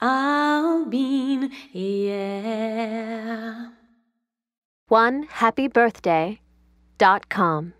I'll yeah. One happy birthday dot com.